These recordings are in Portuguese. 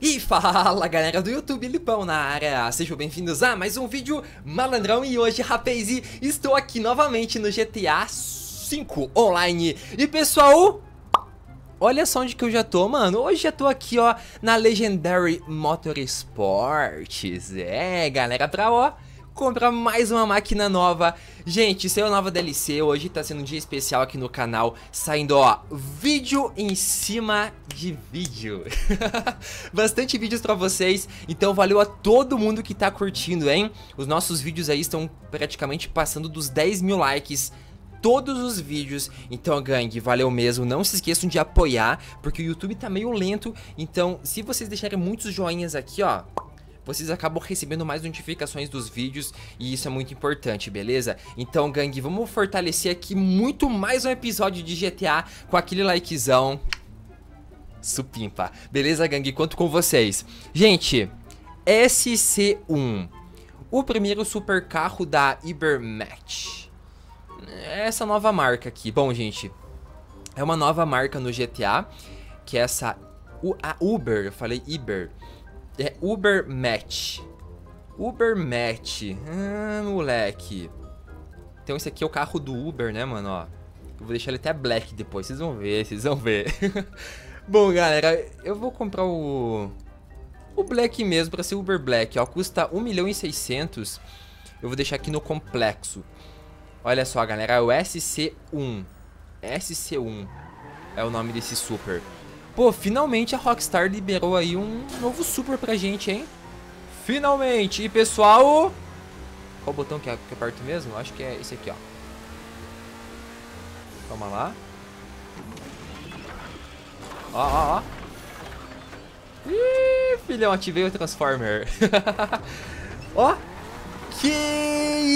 E fala galera do YouTube, Lipão na área, sejam bem-vindos a mais um vídeo malandrão. E hoje, rapaz, estou aqui novamente no GTA V Online. E pessoal, olha só onde que eu já tô, mano, hoje já tô aqui, ó, na Legendary Motorsports. É, galera, pra, ó, comprar mais uma máquina nova Gente, saiu nova DLC, hoje tá sendo um dia especial aqui no canal Saindo, ó, vídeo em cima de vídeo Bastante vídeos pra vocês Então valeu a todo mundo que tá curtindo, hein Os nossos vídeos aí estão praticamente passando dos 10 mil likes todos os vídeos. Então, gangue, valeu mesmo. Não se esqueçam de apoiar, porque o YouTube tá meio lento. Então, se vocês deixarem muitos joinhas aqui, ó, vocês acabam recebendo mais notificações dos vídeos e isso é muito importante, beleza? Então, gangue, vamos fortalecer aqui muito mais um episódio de GTA com aquele likezão supimpa. Beleza, gangue? Conto com vocês. Gente, SC1, o primeiro super carro da Ibermatch. Essa nova marca aqui. Bom, gente, é uma nova marca no GTA, que é essa a Uber, eu falei Iber. É Uber Match. Uber Match. Ah, moleque. Então esse aqui é o carro do Uber, né, mano, ó. Eu vou deixar ele até black depois, vocês vão ver, vocês vão ver. Bom, galera, eu vou comprar o... O black mesmo, pra ser Uber Black, ó. Custa 1 milhão e 600. Eu vou deixar aqui no complexo. Olha só, galera, é o SC1. SC1 é o nome desse super. Pô, finalmente a Rockstar liberou aí um novo super pra gente, hein? Finalmente! E pessoal... Qual botão que, é, que aperto mesmo? Acho que é esse aqui, ó. Calma lá. Ó, ó, ó. Ih, filhão, ativei o Transformer. ó. Que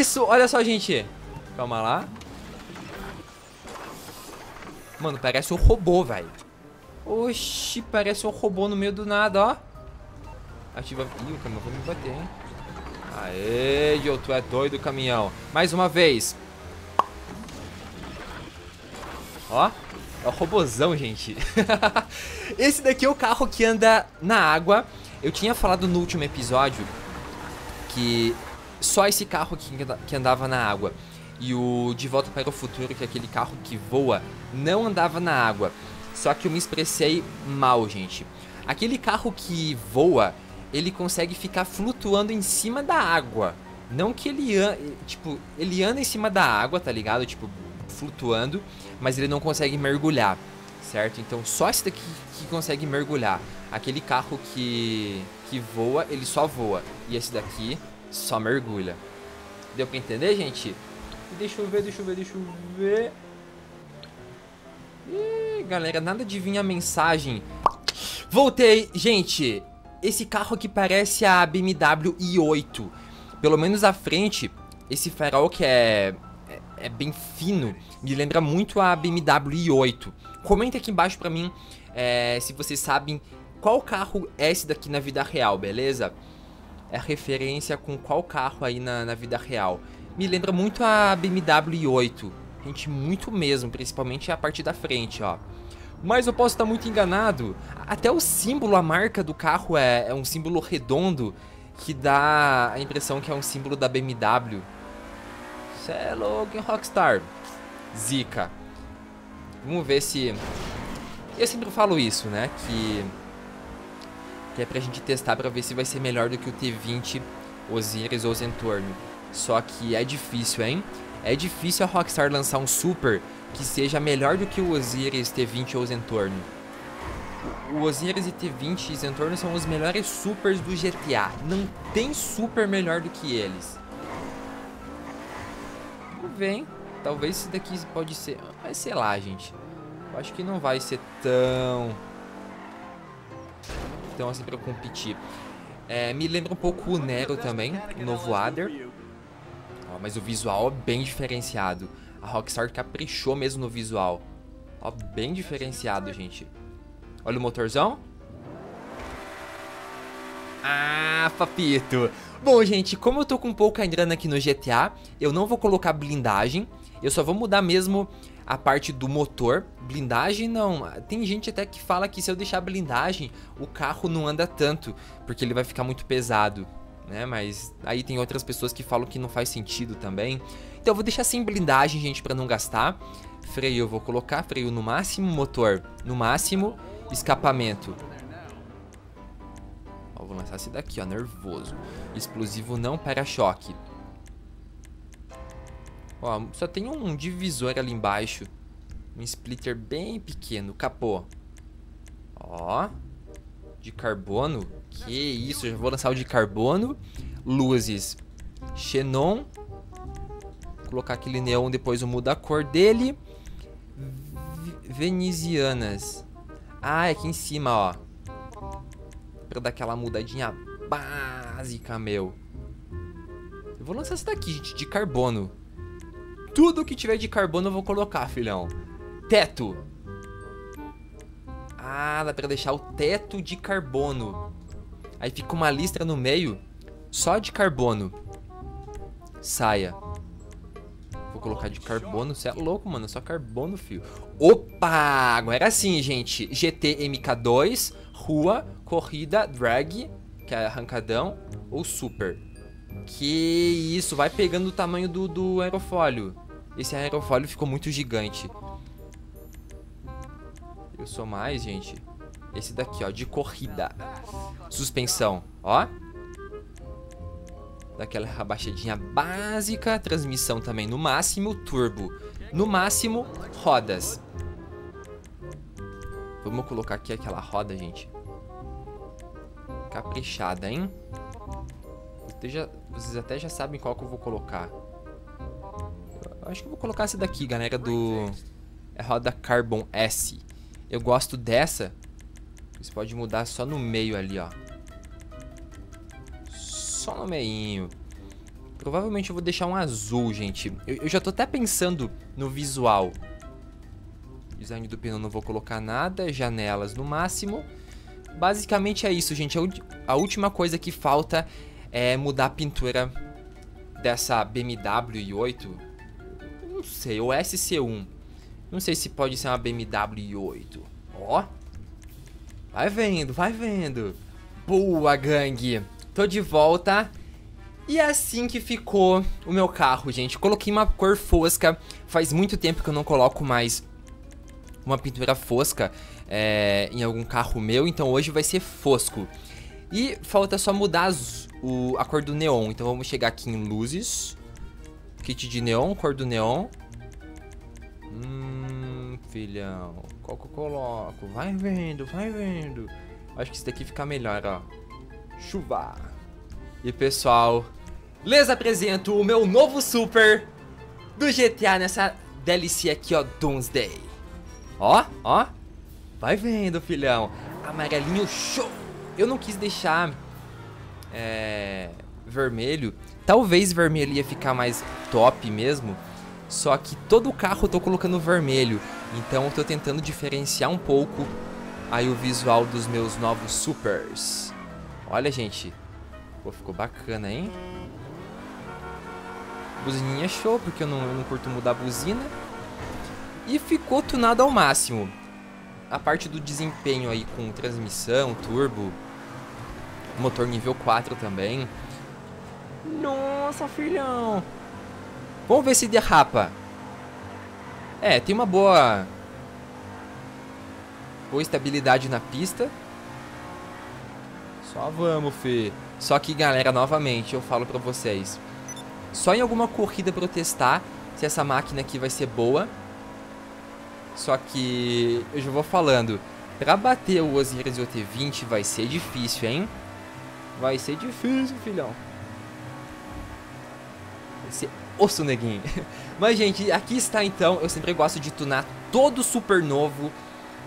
isso! Olha só, gente. Calma lá. Mano, parece um robô, velho. Oxi, parece um robô no meio do nada, ó. Ativa... Ih, o caminhão vai me bater, hein? Aê, Joe, tu é doido, caminhão. Mais uma vez. Ó, é o robozão, gente. Esse daqui é o carro que anda na água. Eu tinha falado no último episódio que só esse carro que andava na água e o De Volta para o Futuro, que é aquele carro que voa, não andava na água. Só que eu me expressei mal, gente. Aquele carro que voa, ele consegue ficar flutuando em cima da água. Não que ele tipo, ele anda em cima da água, tá ligado? Tipo, flutuando, mas ele não consegue mergulhar, certo? Então só esse daqui que consegue mergulhar. Aquele carro que que voa, ele só voa. E esse daqui só mergulha. Deu pra entender, gente? Deixa eu ver, deixa eu ver, deixa eu ver. Ih, galera, nada de vir a mensagem. Voltei. Gente, esse carro aqui parece a BMW i8. Pelo menos a frente, esse farol que é, é, é bem fino, me lembra muito a BMW i8. Comenta aqui embaixo pra mim é, se vocês sabem qual carro é esse daqui na vida real, beleza? É referência com qual carro aí na, na vida real. Me lembra muito a BMW i8. Gente, muito mesmo, principalmente a parte da frente, ó. Mas eu posso estar muito enganado. Até o símbolo, a marca do carro é, é um símbolo redondo que dá a impressão que é um símbolo da BMW. Cê é louco, hein, Rockstar? Zica. Vamos ver se... Eu sempre falo isso, né? Que... Que é pra gente testar pra ver se vai ser melhor do que o T20 Osiris ou Zentorno. Só que é difícil, hein? É difícil a Rockstar lançar um super que seja melhor do que o Osiris T20 ou Zentorno. O Osiris e T20 e Zentorno são os melhores supers do GTA. Não tem super melhor do que eles. Vamos ver, hein? Talvez esse daqui pode ser... Mas sei lá, gente. Eu acho que não vai ser tão... Tão assim pra competir. É, me lembra um pouco o Nero também, o novo Adder ó, mas o visual é bem diferenciado. A Rockstar caprichou mesmo no visual. Ó, bem diferenciado, gente. Olha o motorzão. Ah, papito. Bom, gente, como eu tô com pouca grana aqui no GTA, eu não vou colocar blindagem. Eu só vou mudar mesmo a parte do motor. Blindagem não. Tem gente até que fala que se eu deixar blindagem, o carro não anda tanto, porque ele vai ficar muito pesado, né? Mas aí tem outras pessoas que falam que não faz sentido também. Então eu vou deixar sem blindagem, gente, para não gastar. Freio eu vou colocar, freio no máximo, motor no máximo, escapamento. Ó, vou lançar esse daqui, ó, nervoso. Explosivo não, para-choque. Ó, só tem um divisor ali embaixo. Um splitter bem pequeno. Capô. Ó. De carbono. Que isso, já vou lançar o de carbono. Luzes. Xenon. Colocar aquele neon, depois eu mudo a cor dele. Venezianas. Ah, é aqui em cima, ó. Pra dar aquela mudadinha básica, meu. Eu vou lançar esse daqui, gente, de carbono. Tudo que tiver de carbono eu vou colocar, filhão. Teto. Ah, dá pra deixar o teto de carbono. Aí fica uma listra no meio só de carbono. Saia. Vou colocar de carbono. Você é louco, mano. Só carbono, fio. Opa! Agora sim, gente. GT MK2, rua, corrida, drag, que é arrancadão, ou super. Que isso, vai pegando o tamanho do, do aerofólio. Esse aerofólio ficou muito gigante. Eu sou mais, gente. Esse daqui, ó, de corrida. Suspensão, ó. Daquela abaixadinha básica. Transmissão também no máximo. Turbo no máximo. Rodas. Vamos colocar aqui aquela roda, gente. Caprichada, hein? Vocês até já sabem qual que eu vou colocar. Acho que eu vou colocar essa daqui, galera, do... É roda Carbon S. Eu gosto dessa. Você pode mudar só no meio ali, ó. Só no meinho. Provavelmente eu vou deixar um azul, gente. Eu, eu já tô até pensando no visual. Design do pneu não vou colocar nada. Janelas no máximo. Basicamente é isso, gente. A, última coisa que falta é mudar a pintura dessa BMW i8 não sei, o SC1. Não sei se pode ser uma BMW i8. Ó. Vai vendo, vai vendo. Boa, gangue. Tô de volta. E é assim que ficou o meu carro, gente. Coloquei uma cor fosca. Faz muito tempo que eu não coloco mais uma pintura fosca é, em algum carro meu. Então hoje vai ser fosco. E falta só mudar o, a cor do neon. Então vamos chegar aqui em luzes. Kit de neon, cor do neon. Hum, filhão. Qual que eu coloco? Vai vendo, vai vendo. Acho que isso daqui fica melhor, ó. Chuva. E pessoal, les apresento o meu novo super do GTA nessa DLC aqui, ó, Doomsday. Ó, ó. Vai vendo, filhão. Amarelinho show. Eu não quis deixar é, vermelho Talvez vermelho ia ficar mais top mesmo, só que todo o carro eu tô colocando vermelho, então eu tô tentando diferenciar um pouco aí o visual dos meus novos supers. Olha, gente, pô, ficou bacana, hein? Buzininha show, porque eu não, eu não curto mudar a buzina. E ficou tunado ao máximo. A parte do desempenho aí com transmissão, turbo, motor nível 4 também. Nossa, filhão. Vamos ver se derrapa. É, tem uma boa... Boa estabilidade na pista. Só vamos, fi. Só que, galera, novamente, eu falo pra vocês. Só em alguma corrida pra eu testar se essa máquina aqui vai ser boa. Só que eu já vou falando. Pra bater o Osiris OT20 vai ser difícil, hein? Vai ser difícil, filhão. Esse osso neguinho. Mas, gente, aqui está então. Eu sempre gosto de tunar todo super novo.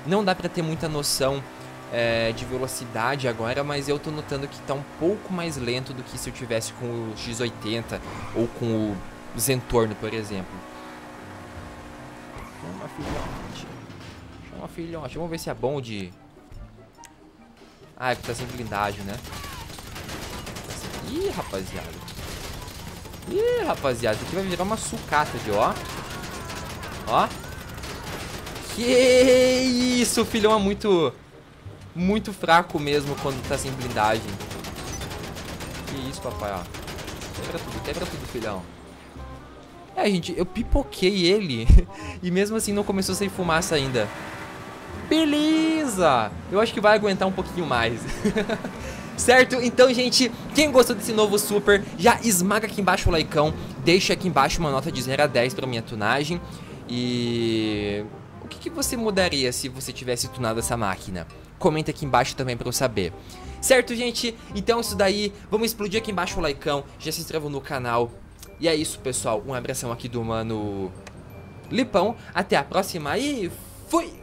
Não dá pra ter muita noção é, de velocidade agora, mas eu tô notando que tá um pouco mais lento do que se eu tivesse com o X80 ou com o Zentorno, por exemplo. Chama filhote. Chama filhote. Vamos ver se é bom de... Ah, é que tá sem blindagem, né? Ih, rapaziada. Ih, rapaziada, isso aqui vai virar uma sucata de ó. Ó. Que isso, filhão é muito... Muito fraco mesmo quando tá sem blindagem. Que isso, papai, ó. Quebra tudo, quebra tudo, filhão. É, gente, eu pipoquei ele. e mesmo assim não começou a sair fumaça ainda. Beleza! Eu acho que vai aguentar um pouquinho mais. certo? Então, gente, quem gostou desse novo super, já esmaga aqui embaixo o likeão. Deixa aqui embaixo uma nota de 0 a 10 pra minha tunagem. E... O que, que você mudaria se você tivesse tunado essa máquina? Comenta aqui embaixo também pra eu saber. Certo, gente? Então isso daí, vamos explodir aqui embaixo o likeão, já se inscrevam no canal. E é isso, pessoal. Um abração aqui do mano Lipão. Até a próxima e fui!